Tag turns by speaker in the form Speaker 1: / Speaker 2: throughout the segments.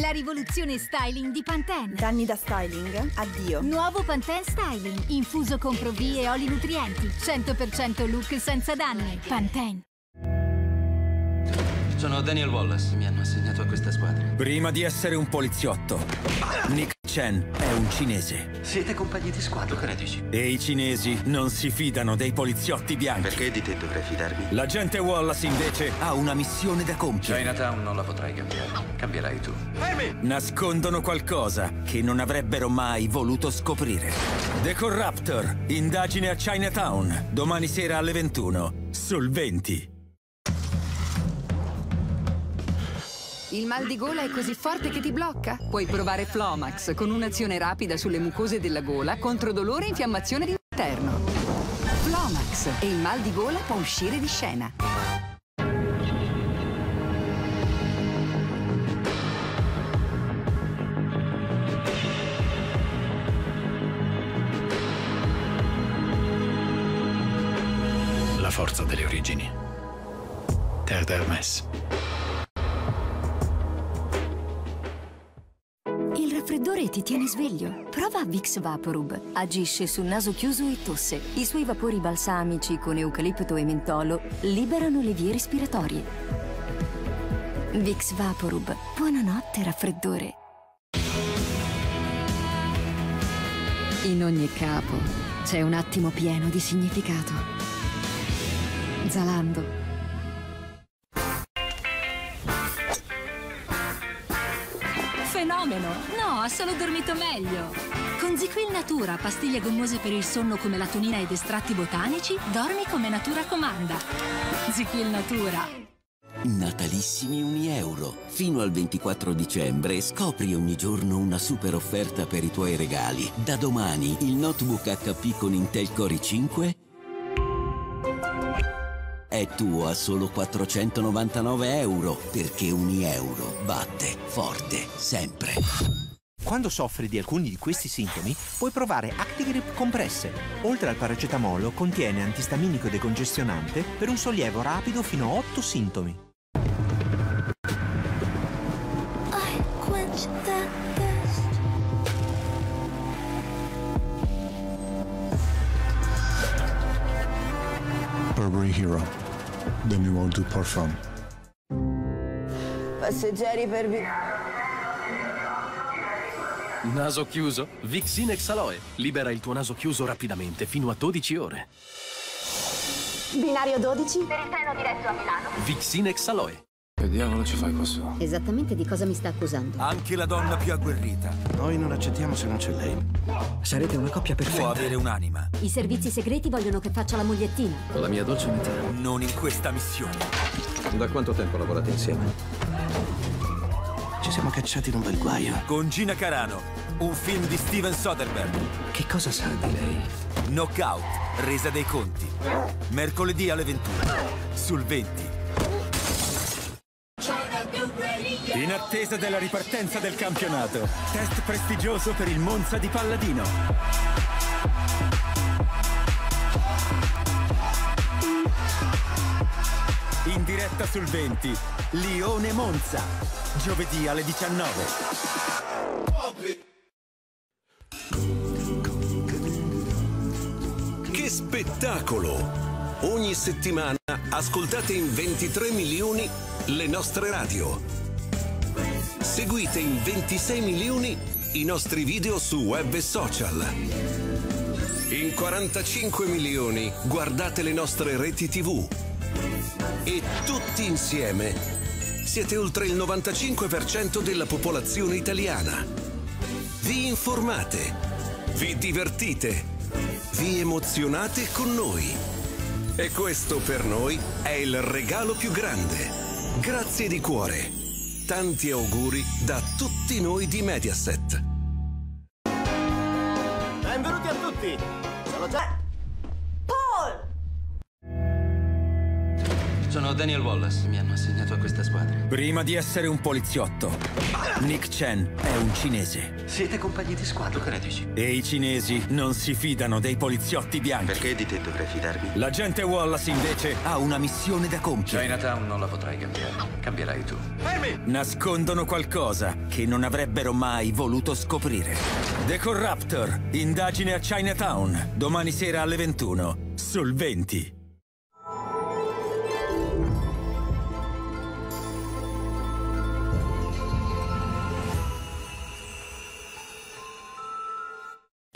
Speaker 1: La rivoluzione styling di Pantene.
Speaker 2: Danni da styling? Addio.
Speaker 1: Nuovo Pantene Styling, infuso con provie e oli nutrienti. 100% look senza danni. Pantene.
Speaker 3: Sono Daniel Wallace, mi hanno assegnato a questa squadra.
Speaker 4: Prima di essere un poliziotto, Nick Chen è un cinese.
Speaker 3: Siete compagni di squadra, che ne dici?
Speaker 4: E i cinesi non si fidano dei poliziotti bianchi.
Speaker 3: Perché di te dovrei fidarmi?
Speaker 4: L'agente Wallace invece ha una missione da compiere.
Speaker 3: Chinatown non la potrai cambiare. Cambierai tu.
Speaker 4: Nascondono qualcosa che non avrebbero mai voluto scoprire. The Corruptor, indagine a Chinatown, domani sera alle 21, sul 20.
Speaker 5: Il mal di gola è così forte che ti blocca? Puoi provare Flomax con un'azione rapida sulle mucose della gola contro dolore e infiammazione d'interno. Flomax e il mal di gola può uscire di scena.
Speaker 6: La forza delle origini. Terre d'Hermès.
Speaker 7: Raffreddore ti tiene sveglio. Prova Vicks Vaporub. Agisce sul naso chiuso e tosse. I suoi vapori balsamici con eucalipto e mentolo liberano le vie respiratorie. Vicks Vaporub. Buonanotte, raffreddore. In ogni capo c'è un attimo pieno di significato. Zalando.
Speaker 8: Fenomeno! No, ha solo dormito meglio. Con Ziquil Natura, pastiglie gommose per il sonno come melatonina ed estratti botanici, dormi come natura comanda. Ziquil Natura.
Speaker 9: Natalissimi 1 euro. Fino al 24 dicembre scopri ogni giorno una super offerta per i tuoi regali. Da domani il notebook HP con Intel Core i5 è tuo a solo 499 euro perché 1 euro batte forte sempre.
Speaker 10: Quando soffri di alcuni di questi sintomi, puoi provare Actigrip Compresse. Oltre al paracetamolo, contiene antistaminico decongestionante per un sollievo rapido fino a 8 sintomi.
Speaker 11: Burberry Hero, the new Eau de Parfum.
Speaker 12: Passeggeri per vi...
Speaker 13: Naso chiuso? Vixinex Aloe. Libera il tuo naso chiuso rapidamente, fino a 12 ore.
Speaker 14: Binario 12?
Speaker 15: Per il treno diretto a Milano.
Speaker 13: Vixinex Aloe.
Speaker 6: Che diavolo ci fai qua su?
Speaker 16: Esattamente di cosa mi sta accusando?
Speaker 4: Anche la donna più agguerrita.
Speaker 6: Noi non accettiamo se non c'è lei.
Speaker 10: Sarete una coppia perfetta.
Speaker 4: Può avere un'anima.
Speaker 16: I servizi segreti vogliono che faccia la mogliettina.
Speaker 6: Con la mia dolce metà.
Speaker 4: Non in questa missione.
Speaker 6: Da quanto tempo lavorate insieme? Ci siamo cacciati in un bel guaio.
Speaker 4: Con Gina Carano, un film di Steven Soderbergh.
Speaker 6: Che cosa sa di lei?
Speaker 4: Knockout, resa dei conti. Mercoledì alle 21. Sul 20. In attesa della ripartenza del campionato, test prestigioso per il Monza di Palladino. In diretta sul 20, Lione Monza, giovedì alle 19.
Speaker 17: Che spettacolo! Ogni settimana ascoltate in 23 milioni le nostre radio. Seguite in 26 milioni i nostri video su web e social. In 45 milioni guardate le nostre reti tv. E tutti insieme siete oltre il 95% della popolazione italiana. Vi informate, vi divertite, vi emozionate con noi. E questo per noi è il regalo più grande. Grazie di cuore. Tanti auguri da tutti noi di Mediaset.
Speaker 18: Benvenuti a tutti! Sono già...
Speaker 12: Paul!
Speaker 3: Sono Daniel Wallace. Mi hanno assegnato squadra.
Speaker 4: Prima di essere un poliziotto, Nick Chen è un cinese.
Speaker 3: Siete compagni di squadra, che ne dici?
Speaker 4: E i cinesi non si fidano dei poliziotti bianchi.
Speaker 3: Perché di te dovrei fidarmi?
Speaker 4: L'agente Wallace invece ha una missione da compiere.
Speaker 3: Chinatown non la potrai cambiare. Cambierai tu.
Speaker 4: Fermi! Nascondono qualcosa che non avrebbero mai voluto scoprire. The Corruptor, indagine a Chinatown, domani sera alle 21, sul 20.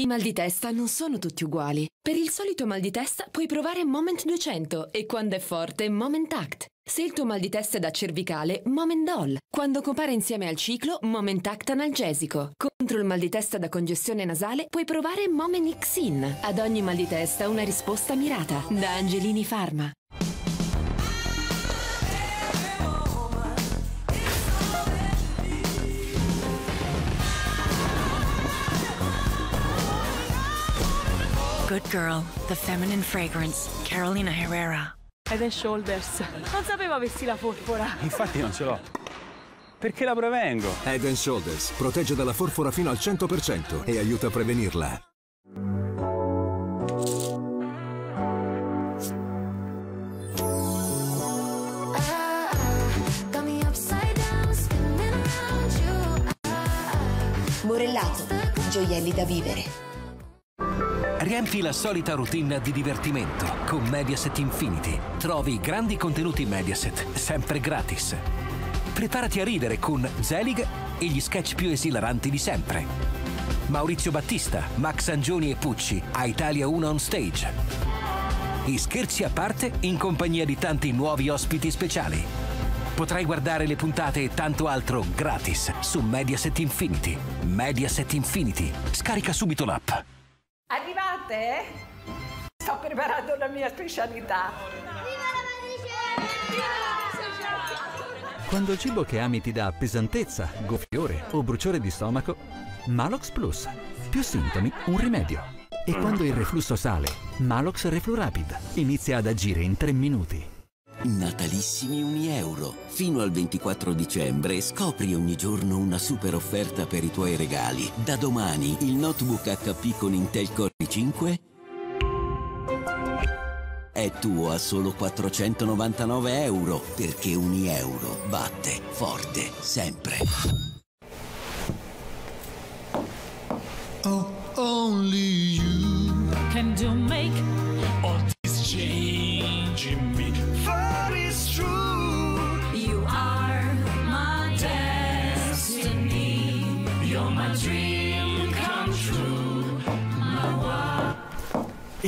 Speaker 19: I mal di testa non sono tutti uguali. Per il solito mal di testa puoi provare Moment 200 e quando è forte Moment Act. Se il tuo mal di testa è da cervicale, Moment Doll. Quando compare insieme al ciclo, Moment Act analgesico. Contro il mal di testa da congestione nasale puoi provare Moment Xin. Ad ogni mal di testa una risposta mirata. Da Angelini Pharma.
Speaker 20: Good Girl, the feminine fragrance, Carolina Herrera.
Speaker 21: Head and Shoulders. Non sapevo avessi la forfora.
Speaker 22: Infatti non ce l'ho. Perché la prevengo?
Speaker 23: Head and Shoulders protegge dalla forfora fino al 100% e aiuta a prevenirla.
Speaker 24: Morellato, gioielli da vivere.
Speaker 13: Riempi la solita routine di divertimento con Mediaset Infinity. Trovi grandi contenuti Mediaset, sempre gratis. Preparati a ridere con Zelig e gli sketch più esilaranti di sempre. Maurizio Battista, Max Angioni e Pucci a Italia 1 on stage. E scherzi a parte in compagnia di tanti nuovi ospiti speciali. Potrai guardare le puntate e tanto altro gratis su Mediaset Infinity. Mediaset Infinity. Scarica subito l'app.
Speaker 25: Arrivate? Sto preparando la mia specialità.
Speaker 26: Quando il cibo che ami ti dà pesantezza, gonfiore o bruciore di stomaco, Malox Plus. Più sintomi, un rimedio. E quando il reflusso sale, Malox Reflurapid inizia ad agire in 3 minuti.
Speaker 9: Natalissimi 1 euro. Fino al 24 dicembre scopri ogni giorno una super offerta per i tuoi regali. Da domani il notebook HP con Intel Core i5 è tuo a solo 499 euro perché 1 euro batte forte sempre.
Speaker 27: Oh, only you. Can do make all this change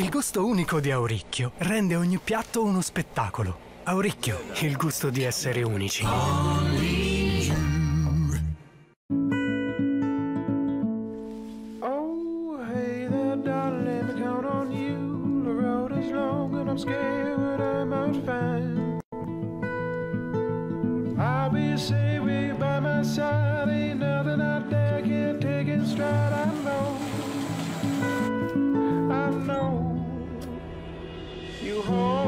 Speaker 28: Il gusto unico di Auricchio rende ogni piatto uno spettacolo. Auricchio, il gusto di essere unici.
Speaker 27: Oh, hey there, darling, let count on you. The road is long and I'm scared I might find. I'll be safe by my side. Ain't nothing out there can take it stride. I know, You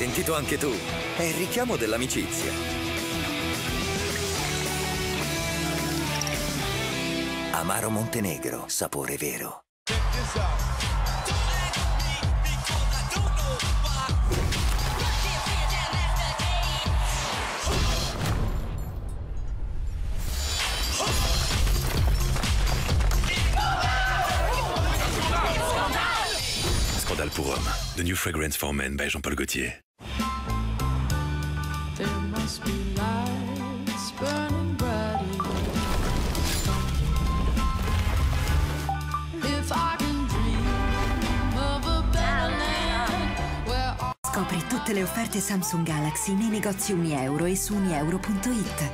Speaker 29: sentito anche tu? È il richiamo dell'amicizia. Amaro Montenegro, sapore vero.
Speaker 30: Scandale pour hommes. The New Fragrance for Men by Jean-Paul Gaultier.
Speaker 7: Tutte le offerte Samsung Galaxy nei negozi Unieuro e su unieuro.it.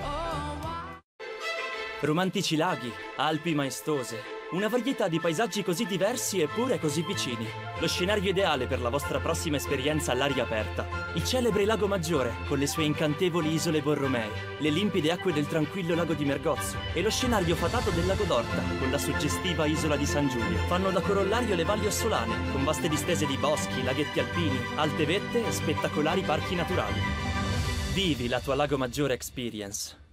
Speaker 31: Romantici laghi, Alpi maestose, una varietà di paesaggi così diversi eppure così vicini. Lo scenario ideale per la vostra prossima esperienza all'aria aperta. Il celebre Lago Maggiore, con le sue incantevoli isole Borromei, le limpide acque del tranquillo lago di Mergozzo e lo scenario fatato del lago d'Orta, con la suggestiva isola di San Giulio. Fanno da corollario le valli ossolane, con vaste distese di boschi, laghetti alpini, alte vette e spettacolari parchi naturali. Vivi la tua Lago Maggiore Experience.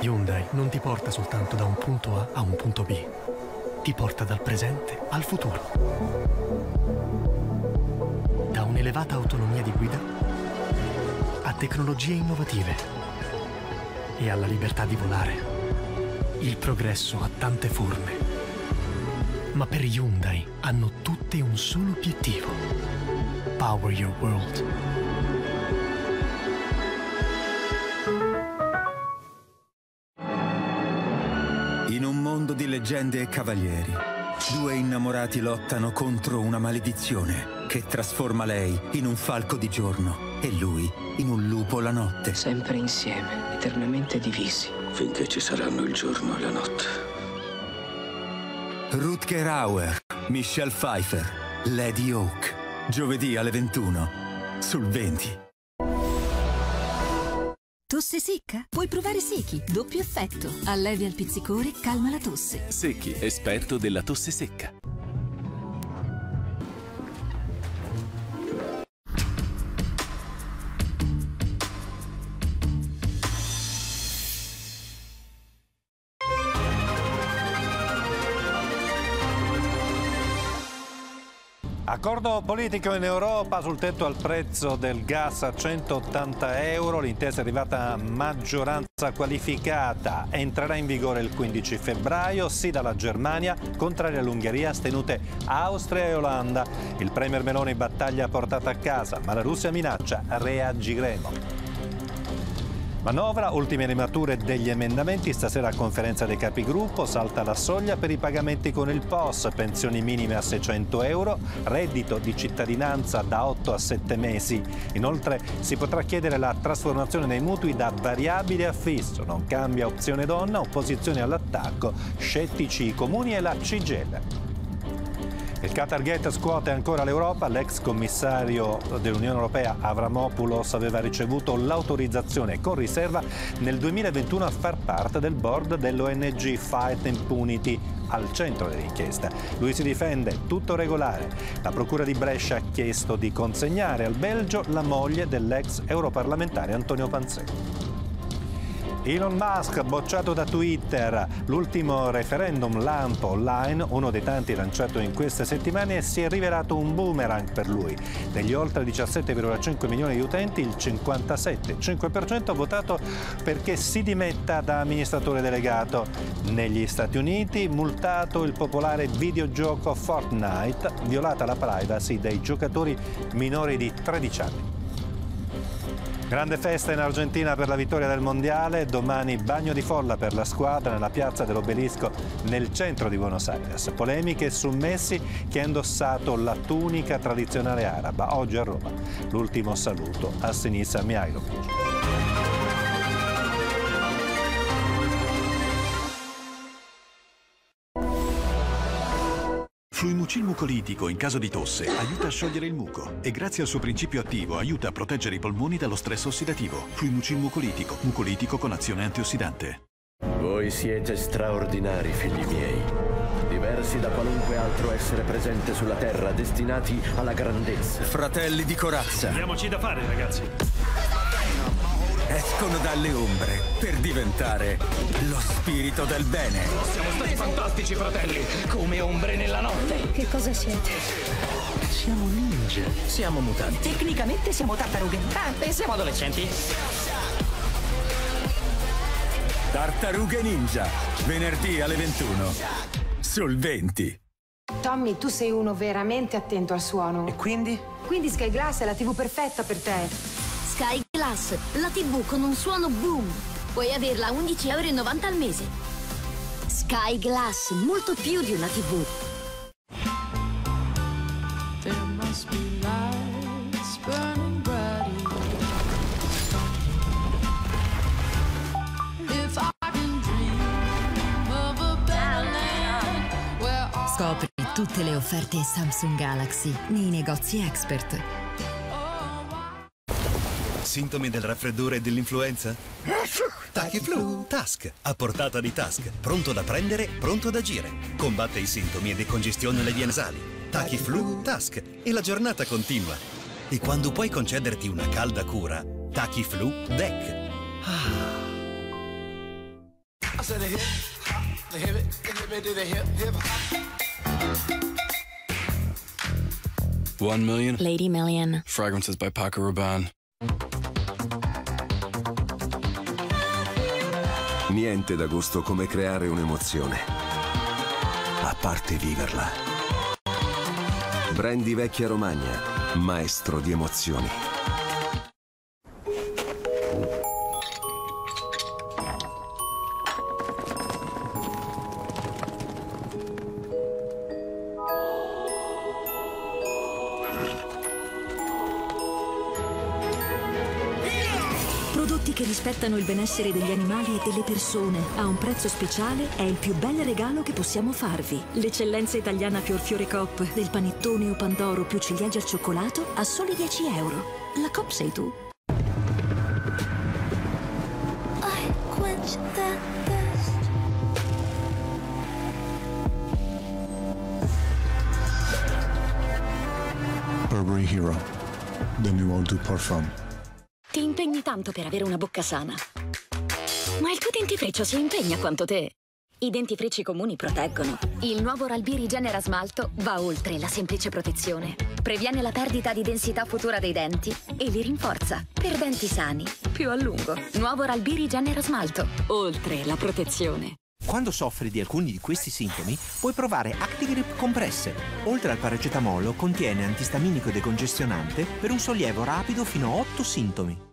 Speaker 28: Hyundai non ti porta soltanto da un punto A a un punto B, ti porta dal presente al futuro. Da un'elevata autonomia di guida a tecnologie innovative e alla libertà di volare. Il progresso ha tante forme, ma per Hyundai hanno tutte un solo obiettivo. Power Your World.
Speaker 4: Di leggende e cavalieri, due innamorati lottano contro una maledizione che trasforma lei in un falco di giorno e lui in un lupo la notte.
Speaker 32: Sempre insieme, eternamente divisi.
Speaker 33: Finché ci saranno il giorno e la notte.
Speaker 4: Rutger Hauer, Michelle Pfeiffer, Lady Oak. Giovedì alle 21 sul 20.
Speaker 34: Tosse secca? Puoi provare Secchi, doppio effetto. Allevia il pizzicore, calma la tosse.
Speaker 35: Secchi, esperto della tosse secca.
Speaker 36: Accordo politico in Europa sul tetto al prezzo del gas a 180 euro. L'intesa è arrivata a maggioranza qualificata. Entrerà in vigore il 15 febbraio. Sì dalla Germania, contraria all'Ungheria, astenute Austria e Olanda. Il Premier Meloni battaglia portata a casa, ma la Russia minaccia. Reagiremo. Manovra, ultime rimature degli emendamenti, stasera a conferenza dei capigruppo, salta la soglia per i pagamenti con il POS, pensioni minime a 600 euro, reddito di cittadinanza da 8 a 7 mesi. Inoltre si potrà chiedere la trasformazione dei mutui da variabile a fisso, non cambia opzione donna, opposizione all'attacco, scettici i comuni e la CIGEL. Il Qatar Gate scuote ancora l'Europa. L'ex commissario dell'Unione Europea Avramopoulos aveva ricevuto l'autorizzazione con riserva nel 2021 a far parte del board dell'ONG Fight Impunity al centro dell'inchiesta. Lui si difende, tutto regolare. La Procura di Brescia ha chiesto di consegnare al Belgio la moglie dell'ex europarlamentare Antonio Panzeri. Elon Musk bocciato da Twitter, l'ultimo referendum lampo online, uno dei tanti lanciato in queste settimane, si è rivelato un boomerang per lui. Degli oltre 17,5 milioni di utenti, il 57,5% ha votato perché si dimetta da amministratore delegato. Negli Stati Uniti, multato il popolare videogioco Fortnite, violata la privacy dei giocatori minori di 13 anni. Grande festa in Argentina per la vittoria del Mondiale, domani bagno di folla per la squadra nella piazza dell'Obelisco nel centro di Buenos Aires. Polemiche su Messi che ha indossato la tunica tradizionale araba. Oggi a Roma l'ultimo saluto a Sinisa Mihailovic.
Speaker 37: Fluimucil mucolitico in caso di tosse aiuta a sciogliere il muco e grazie al suo principio attivo aiuta a proteggere i polmoni dallo stress ossidativo. Fluimucil mucolitico, mucolitico con azione antiossidante.
Speaker 38: Voi siete straordinari, figli miei. Diversi da qualunque altro essere presente sulla Terra, destinati alla grandezza.
Speaker 4: Fratelli di corazza.
Speaker 39: Diamoci da fare, ragazzi.
Speaker 4: Escono dalle ombre per diventare lo spirito del bene.
Speaker 39: Siamo stati fantastici, fratelli, come ombre nella notte.
Speaker 16: Che cosa siete?
Speaker 39: Siamo ninja. Siamo mutanti.
Speaker 15: Tecnicamente siamo tartarughe.
Speaker 39: Ah, e siamo adolescenti.
Speaker 4: Tartarughe Ninja, venerdì alle 21 sul 20.
Speaker 40: Tommy, tu sei uno veramente attento al suono.
Speaker 10: E quindi?
Speaker 40: Quindi Sky Glass è la TV perfetta per te.
Speaker 41: Sky Plus, la TV con un suono boom. Puoi averla a 11,90€ al mese. Sky Glass, molto più di una TV.
Speaker 7: Scopri tutte le offerte Samsung Galaxy nei negozi expert.
Speaker 23: Sintomi del raffreddore e dell'influenza? Tachiflu Task, a portata di Task, pronto da prendere, pronto ad agire. Combatte i sintomi e decongestiona le vie nasali. Tachiflu Task e la giornata continua. E quando puoi concederti una calda cura, Tachiflu Deck. Ah.
Speaker 27: I said the hip, hop, the hip, it, the hip, it, the hip, hip, hop.
Speaker 42: One million.
Speaker 7: Lady Million.
Speaker 42: Fragrances by Paco Rabanne.
Speaker 43: Niente d'agosto come creare un'emozione. A parte viverla. Brandy Vecchia Romagna, maestro di emozioni.
Speaker 7: Rispettano il benessere degli animali e delle persone a un prezzo speciale è il più bel regalo che possiamo farvi. L'eccellenza italiana Fior Fiore Cop del panettone o pandoro più ciliegie al cioccolato a soli 10 euro. La Cop sei tu.
Speaker 11: Burberry Hero, the new Eau de Parfum.
Speaker 44: Tanto per avere una bocca sana. Ma il tuo dentifricio si impegna quanto te. I dentifrici comuni proteggono. Il nuovo Oral-B Rigenera Smalto va oltre la semplice protezione. Previene la perdita di densità futura dei denti e li rinforza. Per denti sani, più a lungo. Nuovo Oral-B Rigenera Smalto. Oltre la protezione.
Speaker 10: Quando soffri di alcuni di questi sintomi, puoi provare Actigrip Compresse. Oltre al paracetamolo, contiene antistaminico decongestionante per un sollievo rapido fino a 8 sintomi.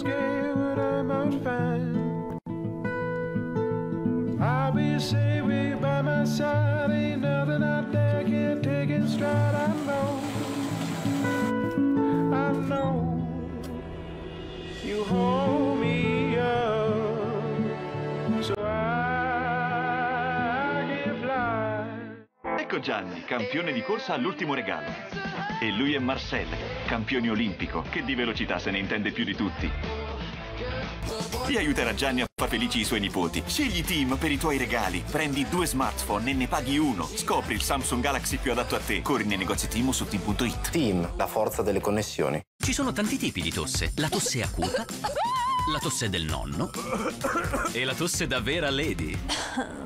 Speaker 27: Scared, but I must find. I'll be safe by my side. Ain't nothing out there can take it stride. I know, I know. You hold me up, so I
Speaker 45: Ecco Gianni, campione di corsa all'ultimo regalo. E lui è Marcel, campione olimpico, che di velocità se ne intende più di tutti. Ti aiuterà Gianni a far felici i suoi nipoti. Scegli Team per i tuoi regali. Prendi due smartphone e ne paghi uno. Scopri il Samsung Galaxy più adatto a te. Corri nei negozi Team o su team.it.
Speaker 46: Team, la forza delle connessioni.
Speaker 47: Ci sono tanti tipi di tosse. La tosse acuta, la tosse del nonno e la tosse da vera lady.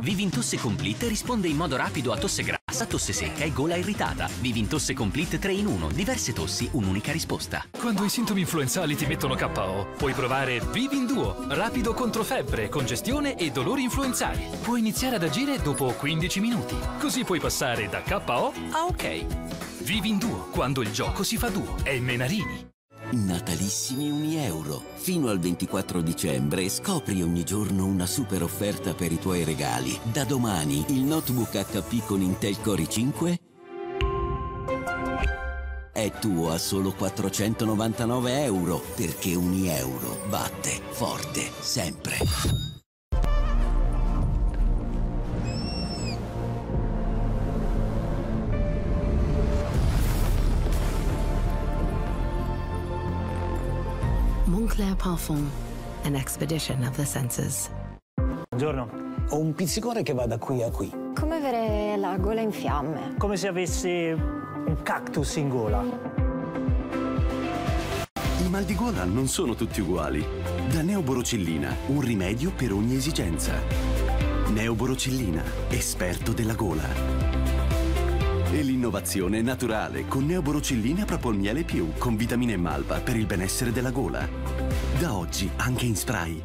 Speaker 47: Vivin Tosse Complete risponde in modo rapido a tosse grassa, tosse secca e gola irritata. Vivin Tosse Complete 3 in 1. Diverse tossi, un'unica risposta.
Speaker 22: Quando i sintomi influenzali ti mettono KO, puoi provare Vivin Duo, rapido contro febbre, congestione e dolori influenzali. Può iniziare ad agire dopo 15 minuti. Così puoi passare da KO a OK. Vivin Duo, quando il gioco si fa duo. È Menarini.
Speaker 9: Natalissimi 1 euro. Fino al 24 dicembre scopri ogni giorno una super offerta per i tuoi regali. Da domani il notebook HP con Intel Core i5 è tuo a solo 499 euro perché 1 euro batte forte sempre.
Speaker 48: Moncler Parfum, an expedition of the senses.
Speaker 49: Buongiorno. Ho un pizzicore che va da qui a qui.
Speaker 40: Come avere la gola in fiamme.
Speaker 49: Come se avessi un cactus in gola.
Speaker 29: I mal di gola non sono tutti uguali. Da Neoborocillina, un rimedio per ogni esigenza. Neoborocillina, esperto della gola. E l'innovazione naturale con Neoborocillina Propolmiele Più con vitamine malva per il benessere della gola. Da oggi anche in spray.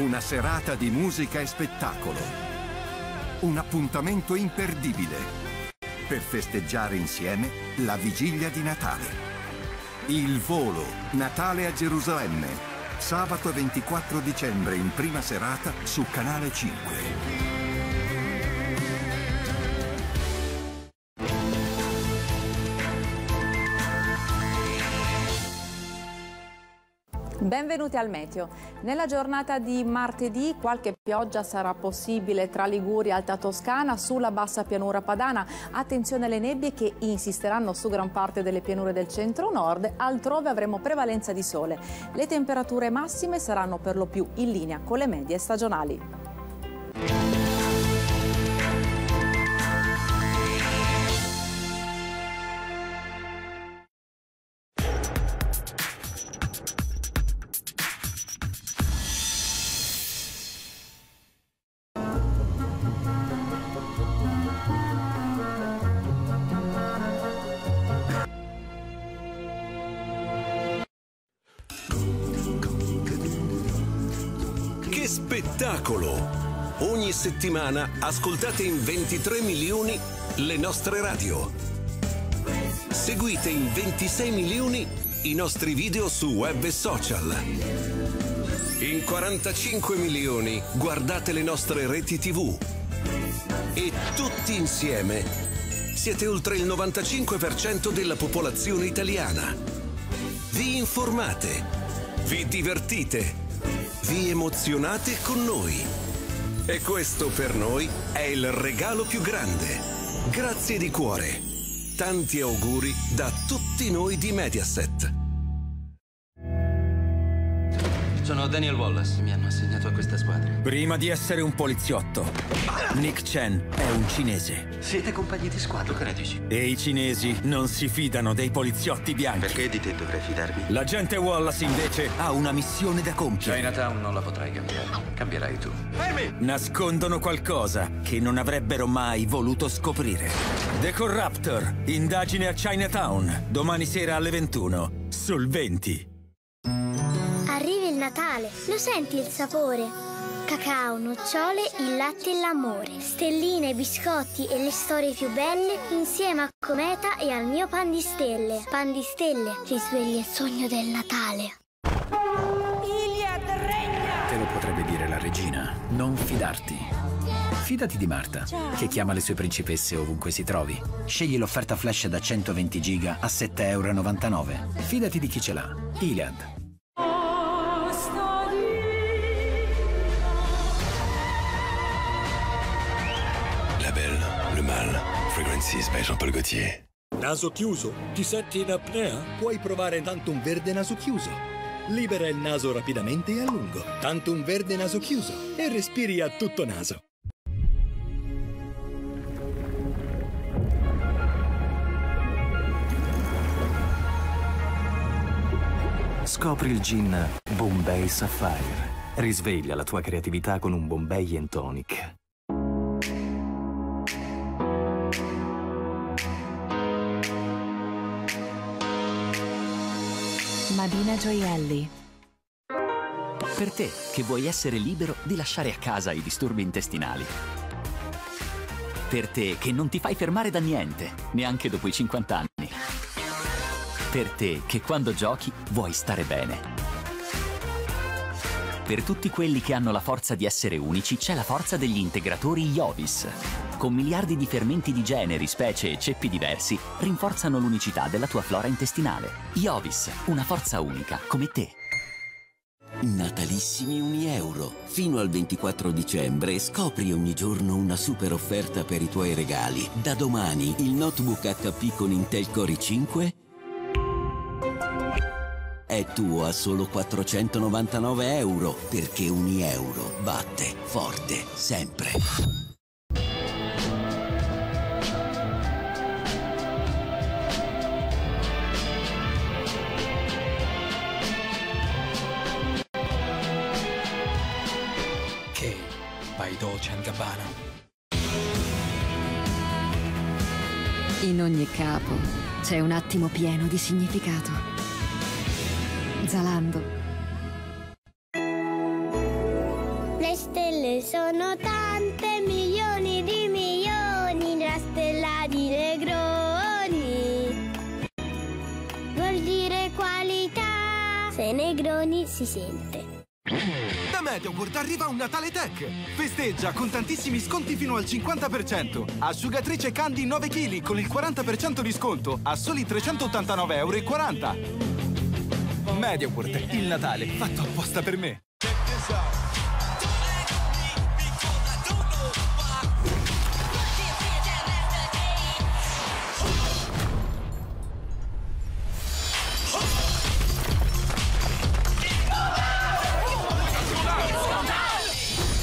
Speaker 50: Una serata di musica e spettacolo. Un appuntamento imperdibile per festeggiare insieme la vigilia di Natale. Il volo Natale a Gerusalemme. Sabato 24 dicembre in prima serata su Canale 5.
Speaker 51: Benvenuti al Meteo. Nella giornata di martedì qualche pioggia sarà possibile tra Liguria e Alta Toscana, sulla bassa pianura padana. Attenzione alle nebbie che insisteranno su gran parte delle pianure del centro-nord, altrove avremo prevalenza di sole. Le temperature massime saranno per lo più in linea con le medie stagionali.
Speaker 17: Settimana ascoltate in 23 milioni le nostre radio. Seguite in 26 milioni i nostri video su web e social. In 45 milioni guardate le nostre reti TV. E tutti insieme siete oltre il 95% della popolazione italiana. Vi informate, vi divertite, vi emozionate con noi. E questo per noi è il regalo più grande. Grazie di cuore. Tanti auguri da tutti noi di Mediaset.
Speaker 52: Sono Daniel Wallace, mi hanno assegnato a questa squadra.
Speaker 4: Prima di essere un poliziotto, Nick Chen è un cinese.
Speaker 52: Siete compagni di squadra, che ne dici?
Speaker 4: E i cinesi non si fidano dei poliziotti bianchi.
Speaker 52: Perché di te dovrei fidarmi?
Speaker 4: L'agente Wallace invece ha una missione da compiere.
Speaker 52: Chinatown non la potrai cambiare. Cambierai tu.
Speaker 4: Nascondono qualcosa che non avrebbero mai voluto scoprire. The Corruptor, indagine a Chinatown, domani sera alle 21, sul 20.
Speaker 53: Arriva il Natale, lo senti il sapore? Cacao, nocciole, il latte e l'amore. Stelline, biscotti e le storie più belle insieme a Cometa e al mio pan di stelle. Pan di stelle, risveglia il sogno del Natale.
Speaker 54: Iliad regna!
Speaker 55: Te lo potrebbe dire la regina. Non fidarti. Fidati di Marta, che chiama le sue principesse ovunque si trovi. Scegli l'offerta flash da 120 giga a 7,99 euro. Fidati di chi ce l'ha. Iliad.
Speaker 56: Fragrances by Jean-Paul Gaultier.
Speaker 57: Naso chiuso? Ti senti in apnea? Puoi provare Tantum Verde Naso Chiuso. Libera il naso rapidamente e a lungo. Tantum Verde Naso Chiuso. E respiri a tutto naso.
Speaker 58: Scopri il gin Bombay Sapphire. Risveglia la tua creatività con un Bombay and Tonic.
Speaker 42: Madina Gioielli.
Speaker 47: Per te, che vuoi essere libero di lasciare a casa i disturbi intestinali. Per te, che non ti fai fermare da niente, neanche dopo i 50 anni. Per te, che quando giochi vuoi stare bene. Per tutti quelli che hanno la forza di essere unici, c'è la forza degli integratori Iovis. Con miliardi di fermenti di generi, specie e ceppi diversi, rinforzano l'unicità della tua flora intestinale. Iovis, una forza unica, come te.
Speaker 9: Natalissimi 1 euro. Fino al 24 dicembre scopri ogni giorno una super offerta per i tuoi regali. Da domani il notebook HP con Intel Core i5 è tuo a solo 499 euro perché 1 euro batte forte sempre.
Speaker 59: Che by Dolce Gabbana.
Speaker 42: In ogni capo c'è un attimo pieno di significato. Zalando.
Speaker 53: Le stelle sono tante, milioni di milioni, la stella di Negroni. Vuol dire qualità. Se Negroni si sente.
Speaker 60: Da MediaWorld arriva un Natale Tech! Festeggia con tantissimi sconti fino al 50%. Asciugatrice Candy 9 kg con il 40% di sconto a soli 389,40 euro. MediaWorld, il Natale fatto apposta per me.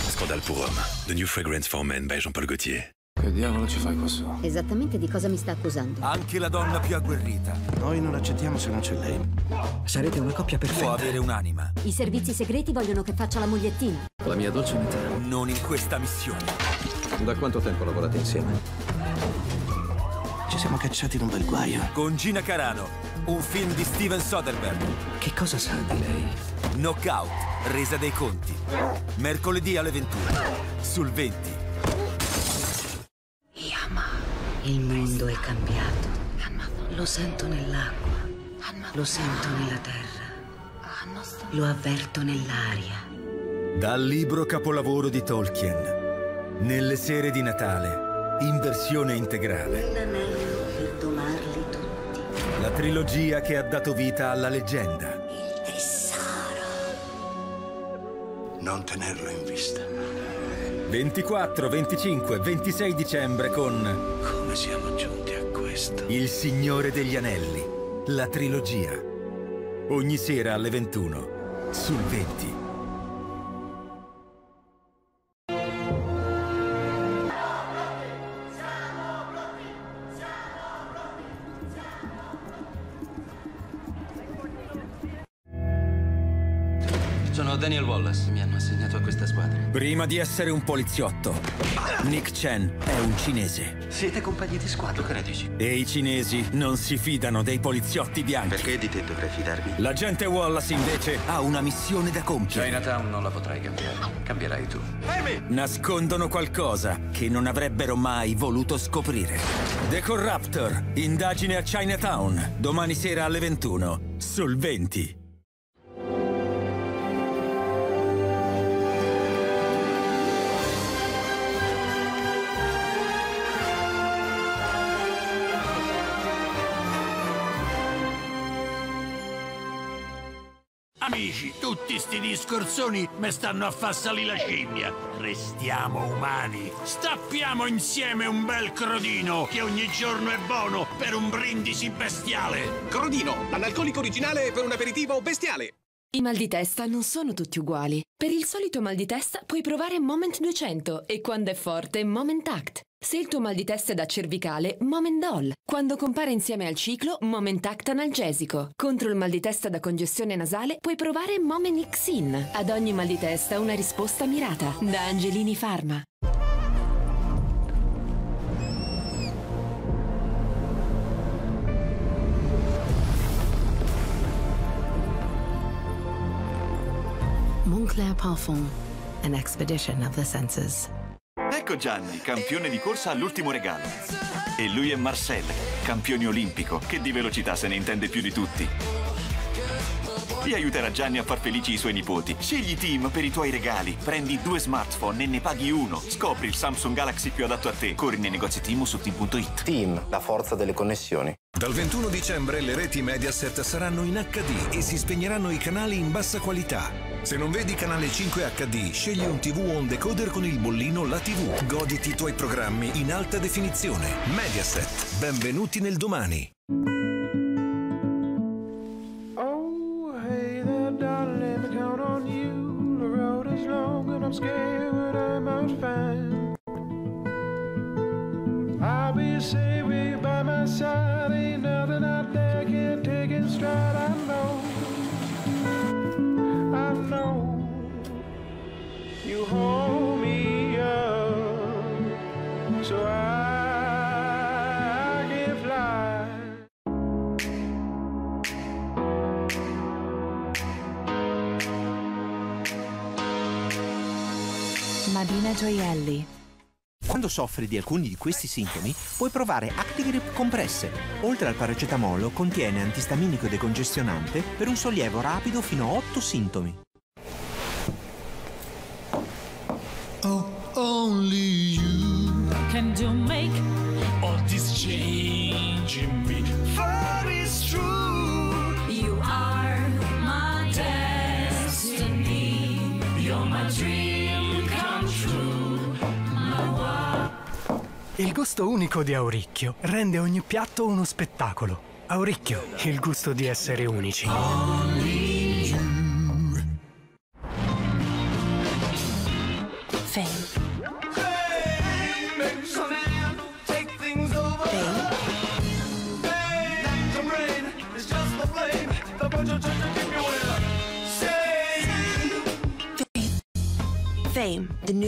Speaker 29: Scandale pour homme. The new fragrance for men by Jean-Paul Gaultier.
Speaker 6: Che diavolo ci fai qua su?
Speaker 7: Esattamente di cosa mi sta accusando?
Speaker 4: Anche la donna più agguerrita.
Speaker 6: Noi non accettiamo se non c'è lei.
Speaker 4: Sarete una coppia perfetta. Può avere un'anima.
Speaker 7: I servizi segreti vogliono che faccia la mogliettina.
Speaker 6: La mia dolce metà.
Speaker 4: Non in questa missione.
Speaker 6: Da quanto tempo lavorate insieme? Ci siamo cacciati in un bel guaio.
Speaker 4: Con Gina Carano, un film di Steven Soderbergh.
Speaker 6: Che cosa sa di lei?
Speaker 4: Knockout, resa dei conti. Mercoledì alle 21. Sul 20.
Speaker 7: Yama. Il mondo è cambiato. Lo sento nell'acqua. Lo sento nella terra. Lo avverto nell'aria.
Speaker 4: Dal libro capolavoro di Tolkien. Nelle sere di Natale, in versione integrale.
Speaker 7: L'anello per domarli tutti.
Speaker 4: La trilogia che ha dato vita alla leggenda.
Speaker 6: Non tenerlo in vista.
Speaker 4: 24, 25, 26 dicembre con
Speaker 6: Come siamo giunti a questo?
Speaker 4: Il Signore degli Anelli, la trilogia. Ogni sera alle 21 sul 20. Prima di essere un poliziotto, Nick Chen è un cinese.
Speaker 6: Siete compagni di squadra, che ne dici?
Speaker 4: E i cinesi non si fidano dei poliziotti bianchi.
Speaker 6: Perché di te dovrei fidarmi?
Speaker 4: L'agente Wallace invece ha una missione da compiere.
Speaker 6: Chinatown non la potrai cambiare. Cambierai tu.
Speaker 4: Nascondono qualcosa che non avrebbero mai voluto scoprire. The Corruptor, indagine a Chinatown, domani sera alle 21, sul 20.
Speaker 61: Amici, tutti sti discorsoni mi stanno a far salire la scimmia. Restiamo umani. Stappiamo insieme un bel crodino che ogni giorno è buono per un brindisi bestiale.
Speaker 62: Crodino, l'analcolico originale per un aperitivo bestiale.
Speaker 19: I mal di testa non sono tutti uguali. Per il solito mal di testa puoi provare Moment 200 e quando è forte Moment Act. Se il tuo mal di testa è da cervicale, Moment Doll. Quando compare insieme al ciclo, Moment Act analgesico. Contro il mal di testa da congestione nasale puoi provare Moment Xin. Ad ogni mal di testa una risposta mirata. Da Angelini Pharma.
Speaker 63: Moncler Parfum, an expedition of the senses.
Speaker 64: Ecco Gianni, campione di corsa all'ultimo regalo. E lui è Marcel, campione olimpico, che di velocità se ne intende più di tutti. Ti aiuterà Gianni a far felici i suoi nipoti. Scegli Team per i tuoi regali. Prendi due smartphone e ne paghi uno. Scopri il Samsung Galaxy più adatto a te. Corri nei negozi Team o su team.it.
Speaker 46: Team, la forza delle connessioni.
Speaker 17: Dal 21 dicembre le reti Mediaset saranno in HD e si spegneranno i canali in bassa qualità. Se non vedi canale 5 HD, scegli un TV o un decoder con il bollino La TV. Goditi i tuoi programmi in alta definizione. Mediaset. Benvenuti nel domani.
Speaker 27: Oh, hey there, darling, let count on you. The road is long and I'm scared I might find. I'll be safe by my side. Hold me up, so I can fly.
Speaker 65: Madina Gioielli.
Speaker 10: Quando soffri di alcuni di questi sintomi, puoi provare Actigrip compresse. Oltre al paracetamolo, contiene antistaminico e decongestionante per un sollievo rapido fino a 8 sintomi.
Speaker 11: Oh, only you can do make all this change in me. For it's true, you are my destiny. You're my dream come true.
Speaker 28: My il gusto unico di Auricchio rende ogni piatto uno spettacolo. Auricchio, il gusto di essere unici.
Speaker 20: Only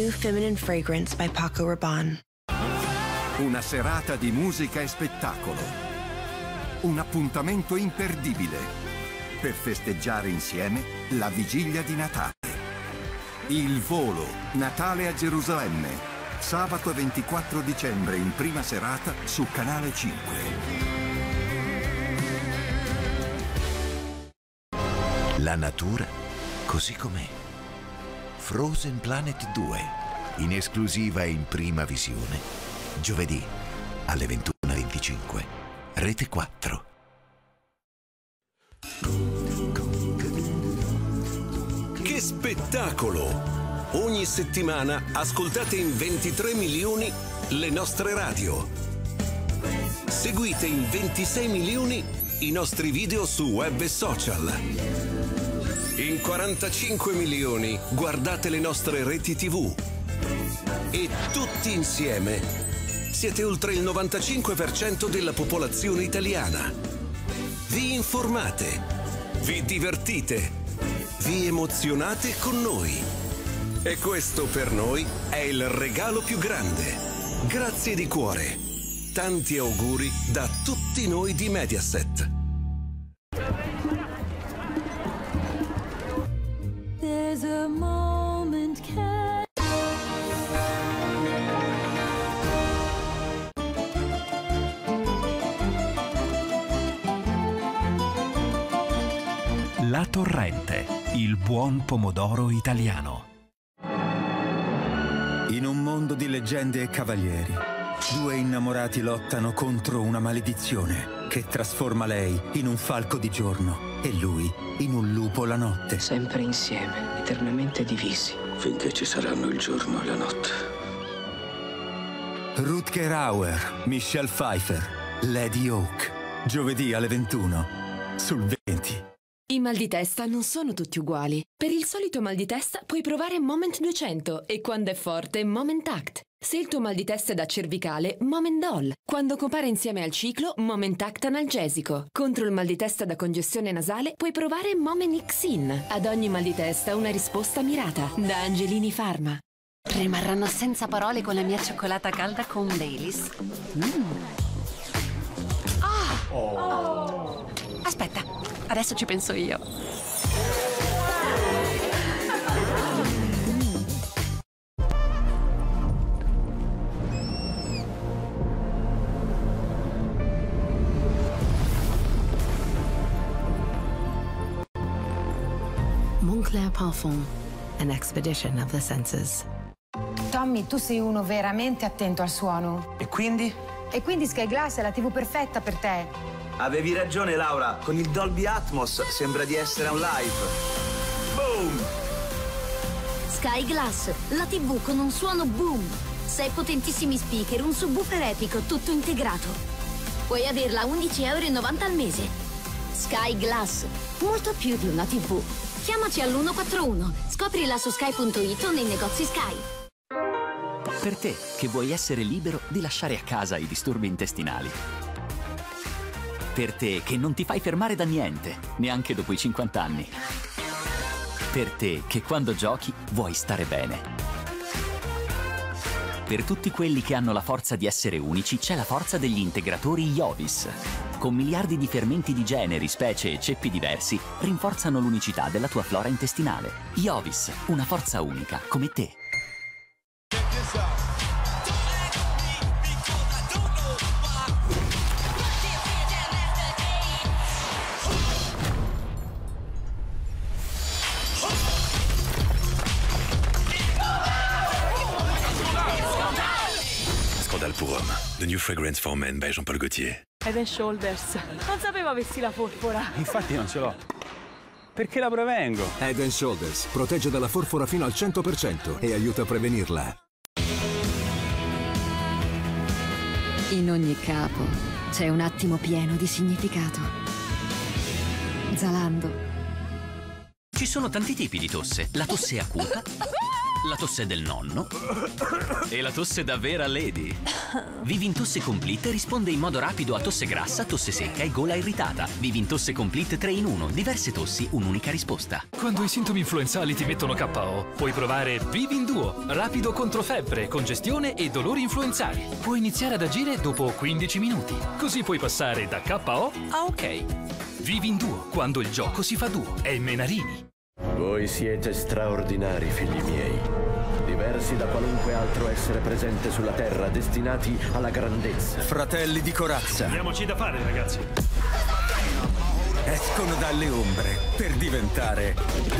Speaker 20: new feminine fragrance by Paco Rabanne.
Speaker 50: Una serata di musica e spettacolo. Un appuntamento imperdibile per festeggiare insieme la vigilia di Natale. Il volo Natale a Gerusalemme. Sabato 24 dicembre in prima serata su Canale 5.
Speaker 60: La natura così com'è. Frozen Planet 2, in esclusiva e in prima visione, giovedì alle 21.25, Rete 4.
Speaker 17: Che spettacolo! Ogni settimana ascoltate in 23 milioni le nostre radio. Seguite in 26 milioni i nostri video su web e social. In 45 milioni guardate le nostre reti tv. E tutti insieme siete oltre il 95% della popolazione italiana. Vi informate, vi divertite, vi emozionate con noi. E questo per noi è il regalo più grande. Grazie di cuore. Tanti auguri da tutti noi di Mediaset.
Speaker 13: La Torrente, il buon pomodoro italiano.
Speaker 4: In un mondo di leggende e cavalieri, due innamorati lottano contro una maledizione che trasforma lei in un falco di giorno e lui in un lupo la notte.
Speaker 29: Sempre insieme, eternamente divisi.
Speaker 66: Finché ci saranno il giorno e la notte.
Speaker 4: Rutger Hauer, Michelle Pfeiffer, Lady Oak. Giovedì alle 21 sul 20.
Speaker 19: I mal di testa non sono tutti uguali. Per il solito mal di testa puoi provare Moment 200 e quando è forte Moment Act. Se il tuo mal di testa è da cervicale, Moment Doll. Quando compare insieme al ciclo, Moment Act analgesico. Contro il mal di testa da congestione nasale puoi provare Moment Xin. Ad ogni mal di testa una risposta mirata. Da Angelini Pharma.
Speaker 7: Rimarranno senza parole con la mia cioccolata calda con Baileys. Mm. Ah! Aspetta, adesso ci penso io.
Speaker 20: Moncler Parfum, an expedition of the senses.
Speaker 67: Tommy, tu sei uno veramente attento al suono.
Speaker 68: E quindi?
Speaker 67: E quindi Sky Glass è la TV perfetta per te.
Speaker 68: Avevi ragione, Laura. Con il Dolby Atmos sembra di essere un live. Boom!
Speaker 69: Sky Glass, la TV con un suono boom. Sei potentissimi speaker, un subwoofer epico, tutto integrato. Puoi averla a 11,90 euro al mese. Sky Glass, molto più di una TV. Chiamaci all'141. Scoprila su sky.it o nei negozi Sky.
Speaker 47: Per te che vuoi essere libero di lasciare a casa i disturbi intestinali. Per te che non ti fai fermare da niente, neanche dopo i 50 anni. Per te che quando giochi vuoi stare bene. Per tutti quelli che hanno la forza di essere unici c'è la forza degli integratori Iovis. Con miliardi di fermenti di generi, specie e ceppi diversi, rinforzano l'unicità della tua flora intestinale. Iovis, una forza unica, come te.
Speaker 70: The new fragrance for men by Jean-Paul Gaultier.
Speaker 30: Head and Shoulders. Non sapevo avessi la forfora.
Speaker 71: Infatti non ce l'ho. Perché la prevengo?
Speaker 23: Head and Shoulders protegge dalla forfora fino al 100% e aiuta a prevenirla.
Speaker 7: In ogni capo c'è un attimo pieno di significato. Zalando.
Speaker 47: Ci sono tanti tipi di tosse. La tosse acuta, la tosse del nonno e la tosse da vera lady. Vivin Tosse Complete risponde in modo rapido a tosse grassa, tosse secca e gola irritata. Vivin Tosse Complete 3 in 1, diverse tossi, un'unica risposta.
Speaker 22: Quando i sintomi influenzali ti mettono KO, puoi provare Vivin Duo, rapido contro febbre, congestione e dolori influenzali. Puoi iniziare ad agire dopo 15 minuti. Così puoi passare da KO a OK. Vivin Duo, quando il gioco si fa duo. È Menarini.
Speaker 72: Voi siete straordinari, figli miei. Diversi da qualunque altro essere presente sulla Terra, destinati alla grandezza.
Speaker 4: Fratelli di corazza.
Speaker 22: Diamoci da fare, ragazzi.
Speaker 4: Escono dalle ombre per diventare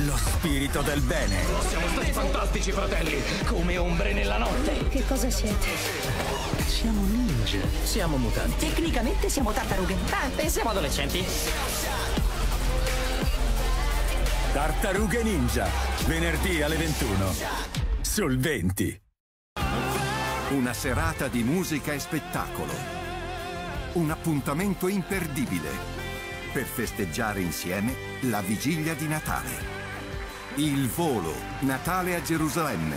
Speaker 4: lo spirito del bene.
Speaker 39: Siamo stati fantastici, fratelli, come ombre nella notte.
Speaker 73: Che cosa siete?
Speaker 39: Siamo ninja. Siamo mutanti.
Speaker 73: Tecnicamente siamo tartarughe.
Speaker 39: Ah, e siamo adolescenti.
Speaker 4: Tartarughe Ninja, venerdì alle 21 20.
Speaker 50: Una serata di musica e spettacolo. Un appuntamento imperdibile per festeggiare insieme la vigilia di Natale. Il volo, Natale a Gerusalemme,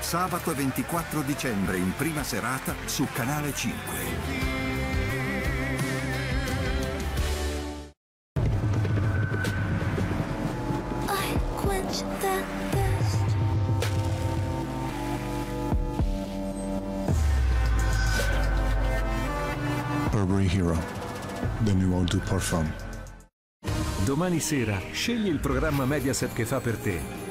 Speaker 50: sabato 24 dicembre in prima serata su Canale 5.
Speaker 11: Burberry Hero, the new de Parfum.
Speaker 23: Domani sera scegli il programma Mediaset che fa per te.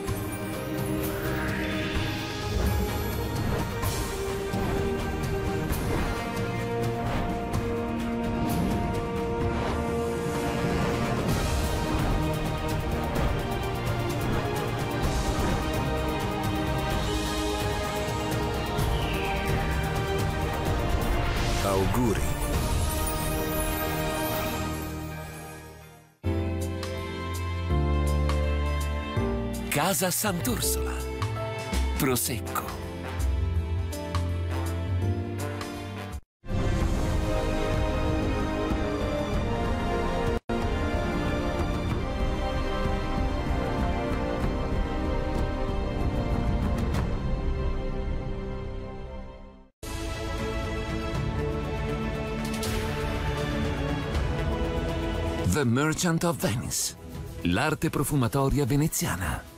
Speaker 60: Casa Sant'Orsola. Prosecco. The Merchant of Venice. L'arte profumatoria veneziana.